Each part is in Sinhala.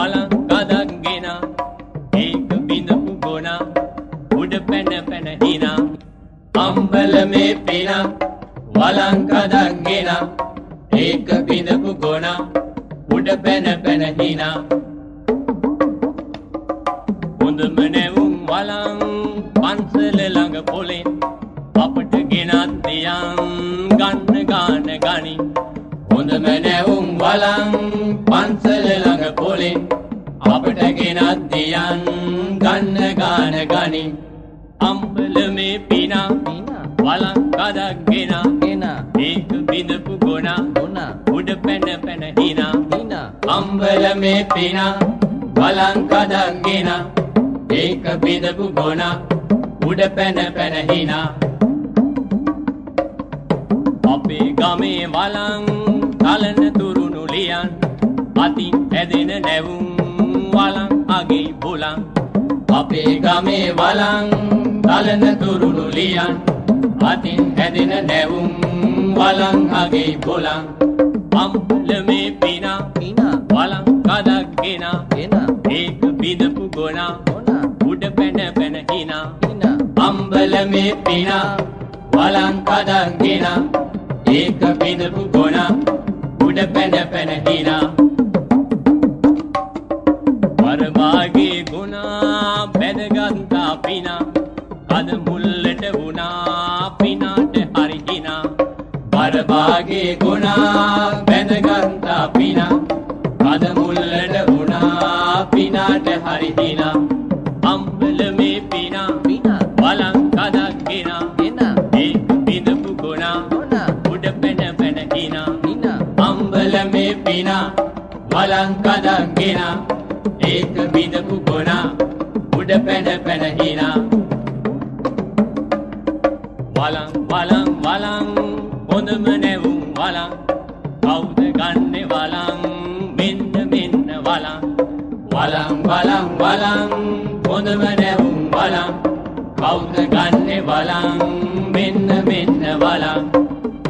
වලං කදක්ගෙන ඒක බිඳපු ගොන උඩ පැන පැන හින අම්බල මේ පින වලං කදක්ගෙන ඒක බිඳපු ගොන උඩ පැන පැන හින හොඳම නැවුම් වලං පන්සල ළඟ පොලෙන් අපට ගෙනත් දියන් ගන්න ගාන ගනි හොඳම නැවුම් වලං පන්සල පොලෙන් අපට ගෙනත් දියන් ගන්න ගාන ගනි. අම්බල මේ පිනා වලං කදක්ගෙන එන ඒක බිඳපු ගොන. ගොන. උඩ පැන පැන හිනා. හින. අම්බල මේ පිනා වලං කදක්ගෙන ඒක බිඳපු ගොන. උඩ පැන පැන හිනා. අපේ ගමේ වලං ඇදෙන නැවුම් වලං අගේ බුලං. අපේ ගමේ වලං තලන තුරුණු ලියන්. අතින් ඇදෙන නැවුම් වලං අගේ බුලං. අම්බල මේ පිනා පින. වලං කදක්ගෙන එන ඒක බිඳපු ගොන. ගොන. උඩ පැන පැන හිනා. හින. අම්බල මේ පිනා වලං කදක්ගෙන ඒක බිඳපු ගොන. උඩ පැන පැන හිනා වරවාගේ ගුණා බැදගත්තා පිනා අද මුල්ලට වුණා පිනාට හරි හිනා. අම්බල මේ පිනා පින. වලං කදක්ගෙන එන ඒක බිඳපු ගොනා ගොන උඩ පැන පැන හිනා හින. අම්බල මේ පිනා වලං කදක්ගෙන ඒක වලං හොඳම නැවුම් වලං කවුද ගන්නෙ වලං මෙන්න මෙන්න වලං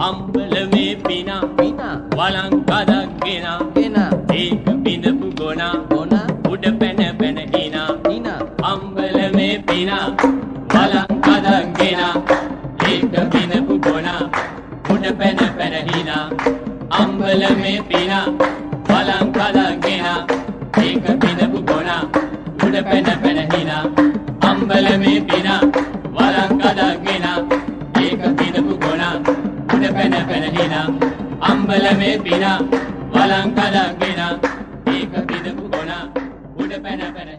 අම්බල මේ පිනා. පින. වලං කදක්ගෙන එන ඒක බිඳපු ගොනා. ගොන. උඩ පැන පැන හිනා. හින. අම්බල මේ පිනා. වලං කදක්ගෙන ඒක බිඳපු ගොනා. උඩ පැන පැන හිනා. අම්බල මේ පිනා. වලං කදක්ගෙන ඒක බිඳපු ගොනා උඩ පැන පැන හිනා. අම්බල මේ පිනා වලං කදක්ගෙන ඒක බිඳපු ගොනා උඩ පැන පැන හිනා. අම්බල මේ පිනා වලං කදක්ගෙන ඒක බිඳපු ගොනා උඩ පැන පැන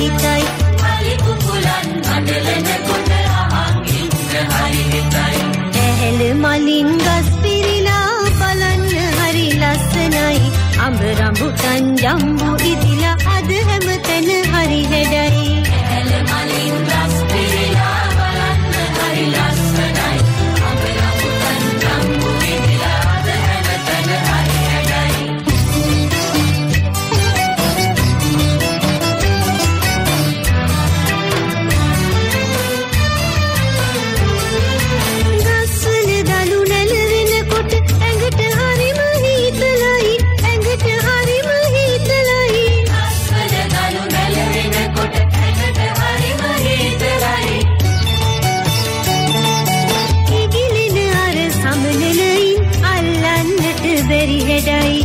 හිතයි අලිකුකුලන් අඬලන කොට අහන් ඉන්න හරි හිතයි. ඇහැල මලින් ගස් පිරිලා බලන්න හරි ලස්සනයි. අඹ රඹුටන් යම් බැරි හැඩයි.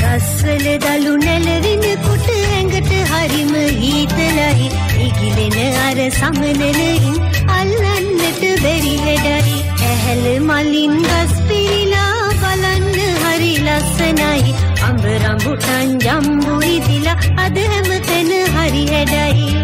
ගස්වල දළු නැලවින කුට ඇඟට හරිම හීතලයි. ඉගිලෙන අර සමනලයින් අල්ලන්නට බැරි හැඩයි. ඇහැල මලින් ගස් පිරිලා බලන්න හරි ලස්සනයි. අඹරඹුටන් ජම්බු ඉදිලා අද හැම තැන හරි හැඩයි.